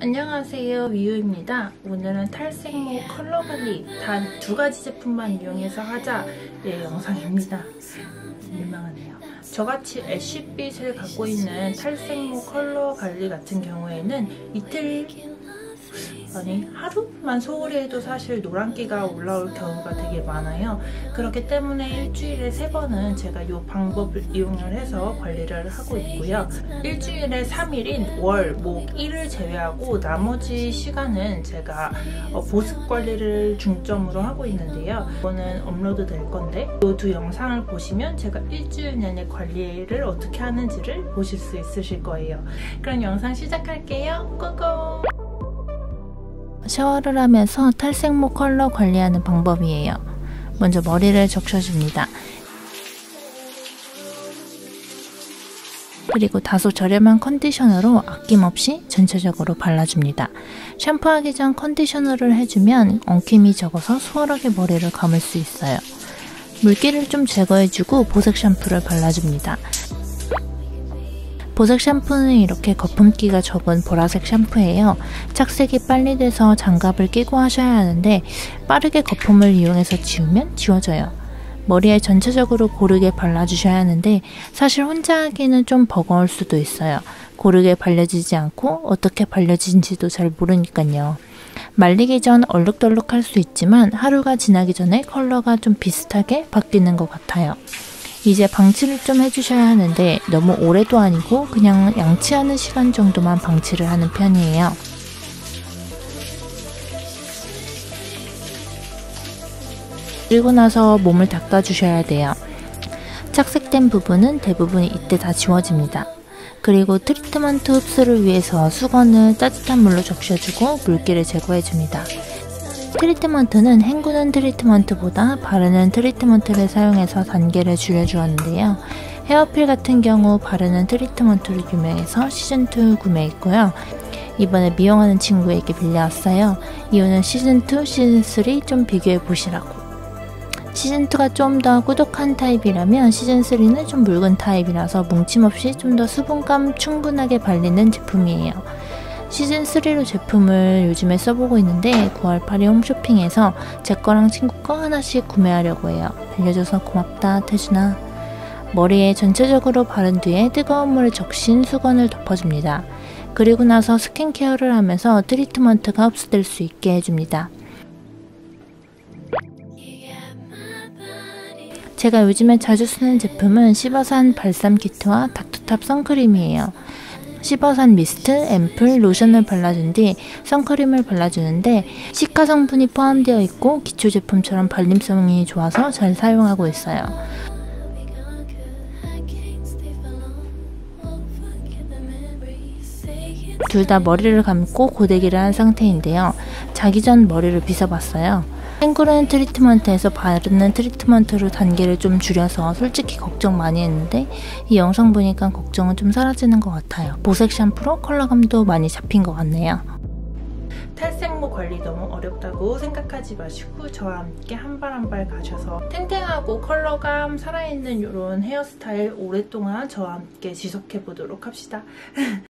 안녕하세요 위유입니다. 오늘은 탈색모 컬러 관리 단 두 가지 제품만 이용해서 하자 의 영상입니다. 민망하네요. 저같이 애쉬빛을 갖고 있는 탈색모 컬러 관리 같은 경우에는 이틀 아니 하루만 소홀히 해도 사실 노란기가 올라올 경우가 되게 많아요. 그렇기 때문에 일주일에 세 번은 제가 이 방법을 이용을 해서 관리를 하고 있고요. 일주일에 3일인 월, 목, 일을 제외하고 나머지 시간은 제가 어, 보습 관리를 중점으로 하고 있는데요. 이거는 업로드 될 건데 이 두 영상을 보시면 제가 일주일 내내 관리를 어떻게 하는지를 보실 수 있으실 거예요. 그럼 영상 시작할게요. 고고! 샤워를 하면서 탈색모 컬러 관리하는 방법이에요. 먼저 머리를 적셔줍니다. 그리고 다소 저렴한 컨디셔너로 아낌없이 전체적으로 발라줍니다. 샴푸하기 전 컨디셔너를 해주면 엉킴이 적어서 수월하게 머리를 감을 수 있어요. 물기를 좀 제거해주고 보색 샴푸를 발라줍니다. 보색 샴푸는 이렇게 거품기가 적은 보라색 샴푸예요. 착색이 빨리 돼서 장갑을 끼고 하셔야 하는데 빠르게 거품을 이용해서 지우면 지워져요. 머리에 전체적으로 고르게 발라주셔야 하는데 사실 혼자 하기는 좀 버거울 수도 있어요. 고르게 발려지지 않고 어떻게 발려진지도 잘 모르니까요. 말리기 전 얼룩덜룩 할 수 있지만 하루가 지나기 전에 컬러가 좀 비슷하게 바뀌는 것 같아요. 이제 방치를 좀 해주셔야 하는데 너무 오래도 아니고 그냥 양치하는 시간 정도만 방치를 하는 편이에요. 그리고 나서 몸을 닦아주셔야 돼요. 착색된 부분은 대부분 이때 다 지워집니다. 그리고 트리트먼트 흡수를 위해서 수건을 따뜻한 물로 적셔주고 물기를 제거해줍니다. 트리트먼트는 헹구는 트리트먼트보다 바르는 트리트먼트를 사용해서 단계를 줄여주었는데요. 헤어필 같은 경우 바르는 트리트먼트로 유명해서 시즌2 구매했고요. 이번에 미용하는 친구에게 빌려왔어요. 이유는 시즌2, 시즌3 좀 비교해보시라고. 시즌2가 좀 더 꾸덕한 타입이라면 시즌3는 좀 묽은 타입이라서 뭉침 없이 좀 더 수분감 충분하게 발리는 제품이에요. 시즌3로 제품을 요즘에 써보고 있는데 9월 8일 홈쇼핑에서 제 거랑 친구 거 하나씩 구매하려고 해요. 빌려줘서 고맙다 태준아. 머리에 전체적으로 바른 뒤에 뜨거운 물에 적신 수건을 덮어줍니다. 그리고 나서 스킨케어를 하면서 트리트먼트가 흡수될 수 있게 해줍니다. 제가 요즘에 자주 쓰는 제품은 시버산 발삼 키트와 닥터탑 선크림이에요. 씹어산 미스트, 앰플, 로션을 발라준 뒤 선크림을 발라주는데 시카 성분이 포함되어 있고 기초 제품처럼 발림성이 좋아서 잘 사용하고 있어요. 둘 다 머리를 감고 고데기를 한 상태인데요. 자기 전 머리를 빗어봤어요. 탱그런 트리트먼트에서 바르는 트리트먼트로 단계를 좀 줄여서 솔직히 걱정 많이 했는데 이 영상 보니까 걱정은 좀 사라지는 것 같아요. 보색 샴푸로 컬러감도 많이 잡힌 것 같네요. 탈색모 관리 너무 어렵다고 생각하지 마시고 저와 함께 한 발 한 발 가셔서 탱탱하고 컬러감 살아있는 이런 헤어스타일 오랫동안 저와 함께 지속해보도록 합시다.